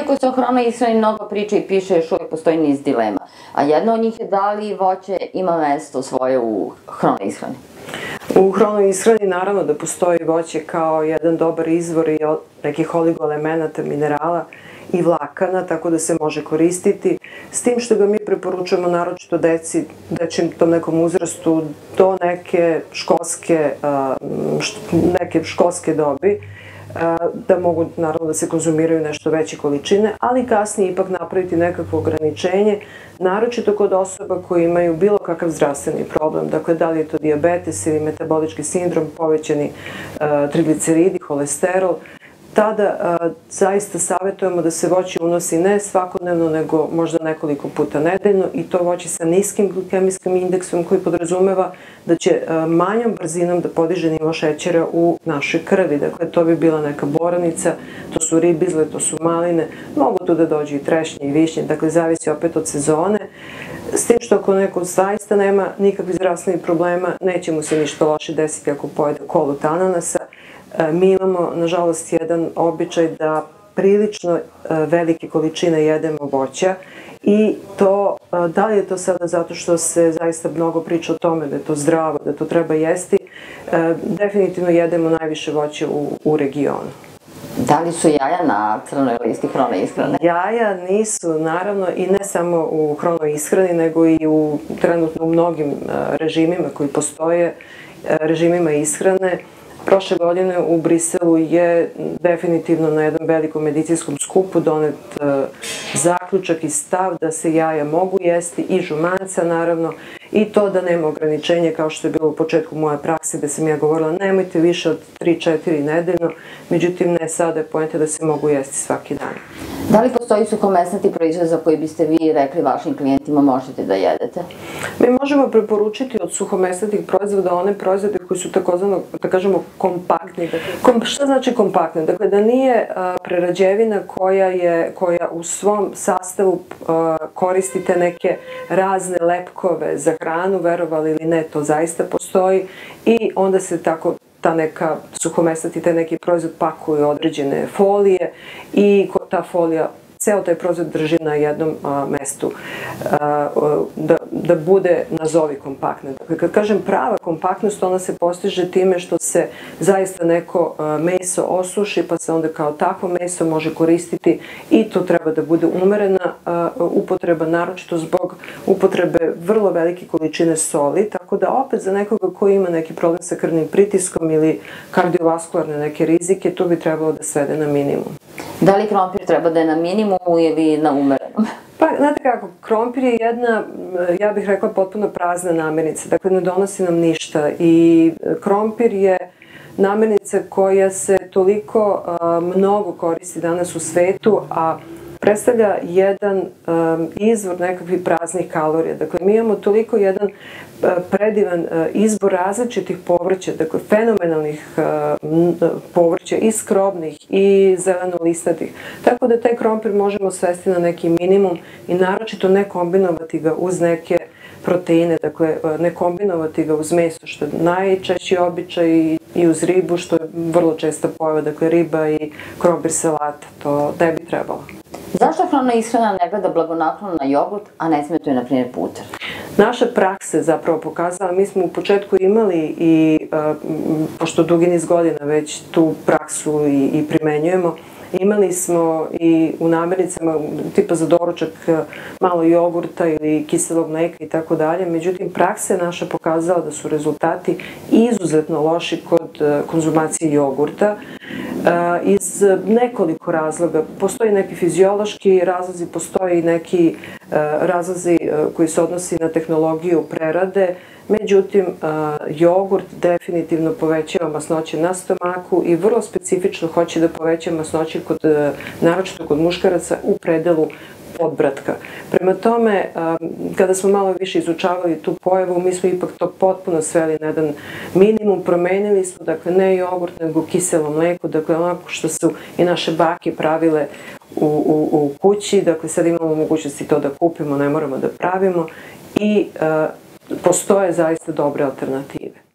Iako se o hranoj ishrani mnogo priča i piše, još uvijek postoji niz dilema. A jedna od njih je da li voće ima mesto svoje u hranoj ishrani. U hranoj ishrani naravno da postoji voće kao jedan dobar izvor i nekih oligoelemenata, minerala i vlakana, tako da se može koristiti. S tim što ga mi preporučujemo naročito deci, dećim tom nekom uzrastu do neke školske, neke školske dobi, da mogu naravno da se konzumiraju nešto veće količine, ali kasnije ipak napraviti nekakvo ograničenje, naročito kod osoba koji imaju bilo kakav zdravstveni problem, dakle da li je to diabetes ili metabolički sindrom, povećani trigliceridi, holesterol, tada a, zaista savjetujemo da se voće unosi ne svakodnevno, nego možda nekoliko puta nedeljno i to voće sa niskim glukemijskim indeksom koji podrazumeva da će a, manjom brzinom da podiže nivo šećera u našoj krvi. Dakle, to bi bila neka boranica, to su ribizle, to su maline, mogu tu da dođe i trešnje i višnje, dakle, zavisi opet od sezone. S tim što ako neko zaista nema nikakvih zdravstvenih problema, neće mu se ništa loše desiti ako pojede kolut ananasa, mi imamo, nažalost, jedan običaj da prilično e, velike količine jedemo voća i to, e, da li je to sada zato što se zaista mnogo priča o tome da je to zdravo, da to treba jesti, definitivno jedemo najviše voća u, u regionu. Da li su jaja na crnoj listi hrone ishrane? Jaja nisu, naravno, i ne samo u hronoj ishrani, nego i u trenutno u mnogim režimima koji postoje, režimima ishrane. Prošle godine u Briselu je definitivno na jednom velikom medicinskom skupu donet e, zaključak i stav da se jaja mogu jesti i žumanca naravno i to da nema ograničenja kao što je bilo u početku moje prakse da sam ja govorila nemojte više od 3-4 nedeljno, međutim ne sada je pojenta da se mogu jesti svaki dan. Da li postoji suhomesnati proizvod za koji biste vi rekli vašim klijentima možete da jedete? Mi možemo preporučiti od suhomesnatih proizvoda one proizvode koji su takozvano, da kažemo, kompaktni. Kom, šta znači kompaktni? Dakle, da nije a, prerađevina koja je, koja u svom sastavu a, koristite neke razne lepkove za hranu, verovali ili ne, to zaista postoji i onda se tako ta neka suhomesnati, taj neki proizvod pakuju određene folije i ta folija ceo taj proizvod drži na jednom a, mestu, a, da, da bude nazovi kompaktna. Dakle, kad kažem prava kompaktnost, ona se postiže time što se zaista neko a, meso osuši, pa se onda kao takvo meso može koristiti i to treba da bude umerena a, upotreba, naročito zbog upotrebe vrlo velike količine soli, tako da opet za nekoga ko ima neki problem sa krvnim pritiskom ili kardiovaskularne neke rizike, to bi trebalo da svede na minimum. Da li krompir treba da je na minimumu ili na umerenom? Pa, znate kako, krompir je jedna, ja bih rekla, potpuno prazna namirnica, dakle ne donosi nam ništa i krompir je namirnica koja se toliko a, mnogo koristi danas u svetu, a predstavlja jedan um, izvor nekakvih praznih kalorija. Dakle, mi imamo toliko jedan uh, predivan uh, izbor različitih povrća, dakle, fenomenalnih uh, povrća i skrobnih i zeleno-listnatih. Tako da taj krompir možemo svesti na neki minimum i naročito ne kombinovati ga uz neke proteine, dakle ne kombinovati ga uz meso, što je najčešći običaj i, i uz ribu, što je vrlo česta pojava, dakle riba i krompir salata, to ne bi trebalo. Zašto hrana ishrana ne gleda blagonaklono na jogurt, a ne smetuje, na primjer, puter? Naša praksa je zapravo pokazala, mi smo u početku imali i, uh, pošto dugi niz godina već tu praksu i, i primenjujemo, Imali smo i u namirnicama tipa za doručak malo jogurta ili kiselog mleka i tako dalje. Međutim, praksa je naša pokazala da su rezultati izuzetno loši kod konzumacije jogurta nekoliko razloga. Postoji neki fiziološki razlozi, postoji neki razlozi koji se odnosi na tehnologiju prerade, Međutim, jogurt definitivno povećava masnoće na stomaku i vrlo specifično hoće da poveća masnoće kod, naročito kod muškaraca u predelu podbratka. Prema tome, kada smo malo više izučavali tu pojavu, mi smo ipak to potpuno sveli na jedan minimum, promenili smo, dakle, ne jogurt, nego kiselo mleko, dakle, onako što su i naše bake pravile u, u, u kući, dakle, sad imamo mogućnosti to da kupimo, ne moramo da pravimo i postoje zaista dobre alternative.